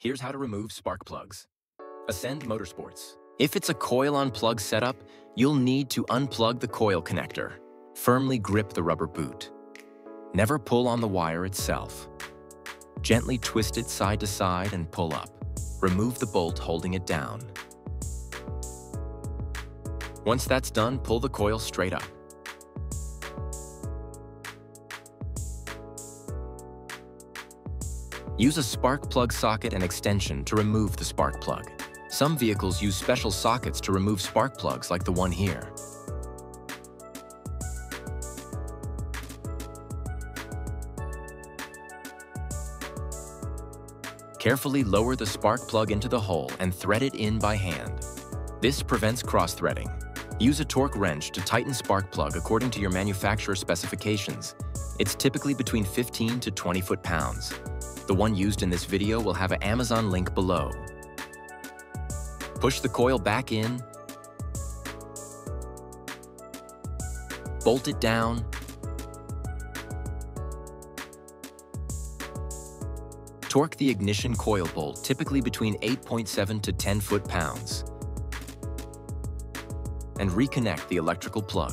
Here's how to remove spark plugs. Ascend Motorsports. If it's a coil-on plug setup, you'll need to unplug the coil connector. Firmly grip the rubber boot. Never pull on the wire itself. Gently twist it side to side and pull up. Remove the bolt holding it down. Once that's done, pull the coil straight up. Use a spark plug socket and extension to remove the spark plug. Some vehicles use special sockets to remove spark plugs like the one here. Carefully lower the spark plug into the hole and thread it in by hand. This prevents cross-threading. Use a torque wrench to tighten spark plug according to your manufacturer specifications. It's typically between 15 to 20 foot-pounds. The one used in this video will have an Amazon link below. Push the coil back in, bolt it down, Torque the ignition coil bolt typically between 8.7 to 10 foot-pounds and reconnect the electrical plug.